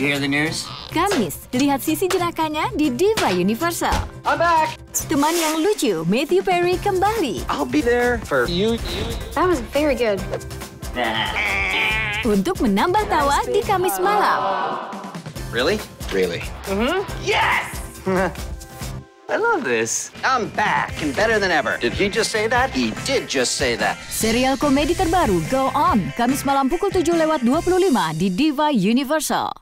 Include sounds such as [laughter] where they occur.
you hear the news? Kamis, lihat sisi jenakanya di Diva Universal. I'm back. Teman yang lucu, Matthew Perry kembali I'll be there for you. That was very good. [laughs] untuk menambah tawa di Kamis malam. Really? Really. Mm-hmm. Yes! [laughs] I love this. I'm back and better than ever. Did he just say that? He did just say that. Serial komedi terbaru Go On, Kamis malam pukul 7 lewat 25 di Diva Universal.